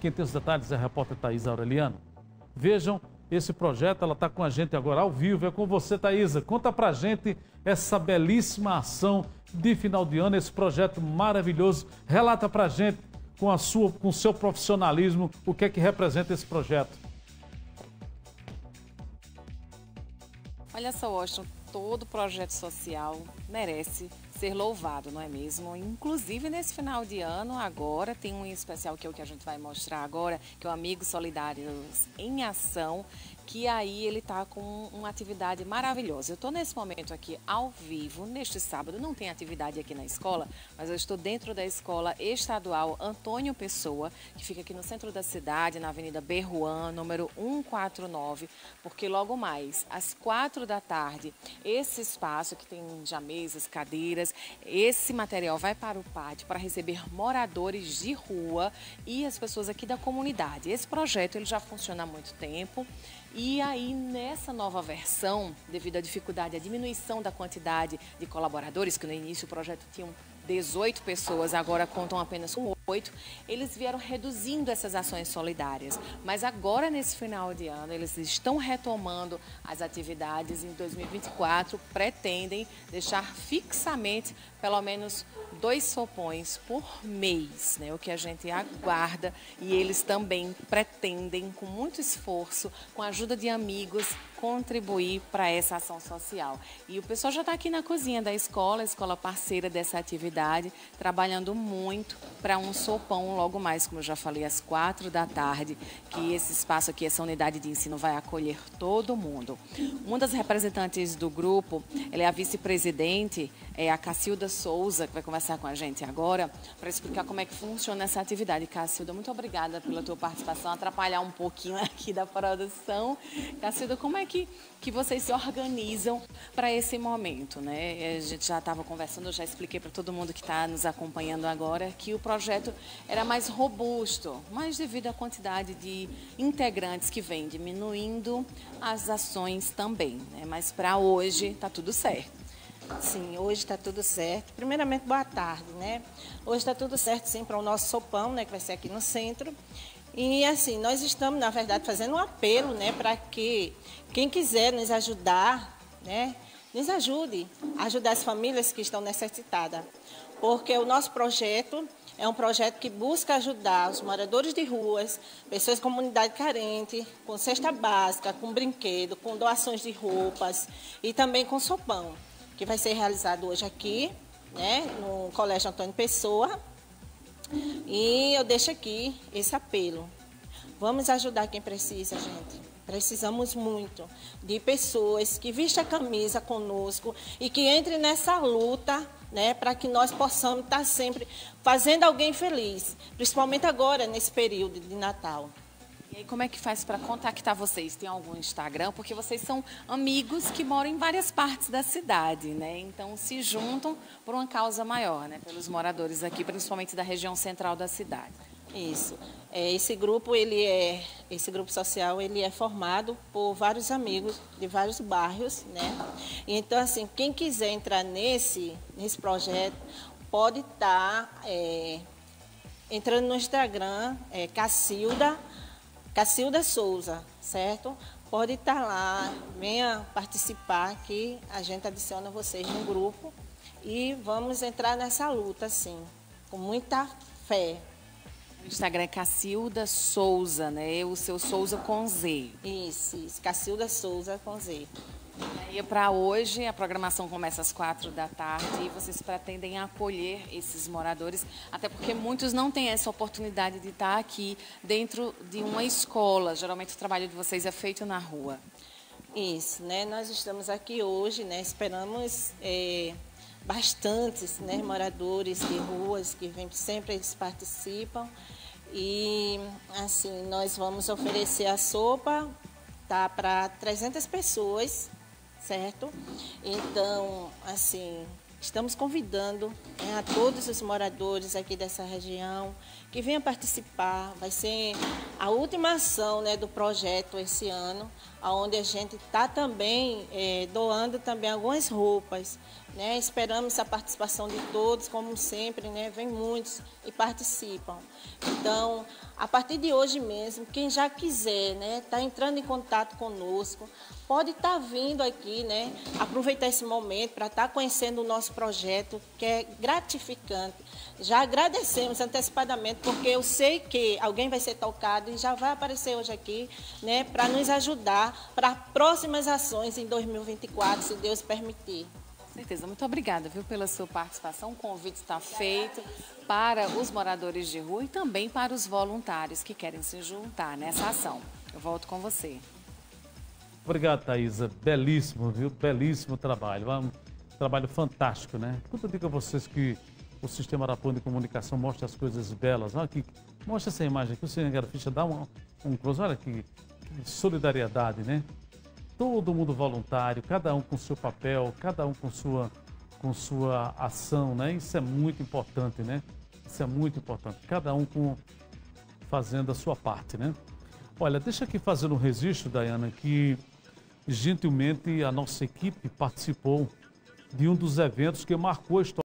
Quem tem os detalhes é a repórter Thaís Aureliano. Vejam esse projeto, ela está com a gente agora ao vivo. É com você, Thaisa. Conta pra gente essa belíssima ação de final de ano, esse projeto maravilhoso. Relata pra gente com a sua, com o seu profissionalismo, o que é que representa esse projeto. Olha só, Washington, todo projeto social merece ser louvado, não é mesmo? Inclusive nesse final de ano, agora tem um especial que é o que a gente vai mostrar agora, que é o Amigos Solidários em Ação, que aí ele está com uma atividade maravilhosa. Eu estou nesse momento aqui ao vivo, neste sábado, não tem atividade aqui na escola, mas eu estou dentro da escola estadual Antônio Pessoa, que fica aqui no centro da cidade, na Avenida Berruan, número 149, porque logo mais, às quatro da tarde, esse espaço que tem já mesas, cadeiras, esse material vai para o pátio para receber moradores de rua e as pessoas aqui da comunidade. Esse projeto ele já funciona há muito tempo. E aí, nessa nova versão, devido à dificuldade, à diminuição da quantidade de colaboradores, que no início o projeto tinha 18 pessoas, agora contam apenas com 8, eles vieram reduzindo essas ações solidárias. Mas agora, nesse final de ano, eles estão retomando as atividades. Em 2024, pretendem deixar fixamente pelo menos dois sopões por mês, né? o que a gente aguarda. E eles também pretendem, com muito esforço, com a ajuda de amigos, contribuir para essa ação social. E o pessoal já está aqui na cozinha da escola, escola parceira dessa atividade, trabalhando muito para um sopão logo mais, como eu já falei, às quatro da tarde, que esse espaço aqui, essa unidade de ensino vai acolher todo mundo. Uma das representantes do grupo, ela é a vice-presidente, é a Cacilda Souza, que vai conversar com a gente agora, para explicar como é que funciona essa atividade. Cacilda, muito obrigada pela tua participação, atrapalhar um pouquinho aqui da produção. Cacilda, como é que, que vocês se organizam para esse momento, né? A gente já estava conversando, eu já expliquei para todo mundo que está nos acompanhando agora que o projeto era mais robusto, mas devido à quantidade de integrantes que vem diminuindo, as ações também, né? Mas para hoje está tudo certo. Sim, hoje está tudo certo. Primeiramente, boa tarde, né? Hoje está tudo certo, sim, para o nosso sopão, né, que vai ser aqui no centro. E assim, nós estamos, na verdade, fazendo um apelo, né, para que quem quiser nos ajudar, né, nos ajude a ajudar as famílias que estão necessitadas. Porque o nosso projeto é um projeto que busca ajudar os moradores de ruas, pessoas de comunidade carente, com cesta básica, com brinquedo, com doações de roupas e também com sopão, que vai ser realizado hoje aqui, né, no Colégio Antônio Pessoa, e eu deixo aqui esse apelo. Vamos ajudar quem precisa, gente. Precisamos muito de pessoas que vistam a camisa conosco e que entrem nessa luta, né, para que nós possamos estar sempre fazendo alguém feliz, principalmente agora nesse período de Natal. E aí, como é que faz para contactar vocês? Tem algum Instagram? Porque vocês são amigos que moram em várias partes da cidade, né? Então, se juntam por uma causa maior, né? Pelos moradores aqui, principalmente da região central da cidade. Isso. É, esse grupo, ele é, esse grupo social, ele é formado por vários amigos de vários bairros, né? Então, assim, quem quiser entrar nesse, nesse projeto, pode estar tá, é, entrando no Instagram, é Cacilda Cacilda Souza, certo? Pode estar lá, venha participar que a gente adiciona vocês no grupo e vamos entrar nessa luta, sim, com muita fé. O Instagram é Cacilda Souza, né? O seu Souza com Z. Isso, isso. Cacilda Souza com Z. E para hoje, a programação começa às quatro da tarde e vocês pretendem acolher esses moradores, até porque muitos não têm essa oportunidade de estar aqui dentro de uma escola. Geralmente o trabalho de vocês é feito na rua. Isso, né? Nós estamos aqui hoje, né? Esperamos é, bastantes né, moradores de ruas que vem, sempre eles participam. E assim, nós vamos oferecer a sopa tá, para 300 pessoas certo? Então, assim, estamos convidando né, a todos os moradores aqui dessa região que venham participar. Vai ser a última ação né, do projeto esse ano, onde a gente está também é, doando também algumas roupas Né? Esperamos a participação de todos, como sempre, né? vem muitos e participam. Então, a partir de hoje mesmo, quem já quiser, né, tá entrando em contato conosco, pode estar tá vindo aqui, né, aproveitar esse momento para estar tá conhecendo o nosso projeto, que é gratificante. Já agradecemos antecipadamente, porque eu sei que alguém vai ser tocado e já vai aparecer hoje aqui, né, para nos ajudar para próximas ações em 2024, se Deus permitir certeza. Muito obrigada, viu, pela sua participação. O convite está feito para os moradores de rua e também para os voluntários que querem se juntar nessa ação. Eu volto com você. Obrigado, Thaisa. Belíssimo, viu? Belíssimo trabalho. Um trabalho fantástico, né? Quando eu digo a vocês que o Sistema Arapuã de Comunicação mostra as coisas belas, olha aqui, mostra essa imagem aqui, o Senhor Ficha dá um, um close, olha que solidariedade, né? todo mundo voluntário, cada um com seu papel, cada um com sua, com sua ação, né? Isso é muito importante, né? Isso é muito importante. Cada um com, fazendo a sua parte, né? Olha, deixa aqui fazer um registro, Dayana, que gentilmente a nossa equipe participou de um dos eventos que marcou a história.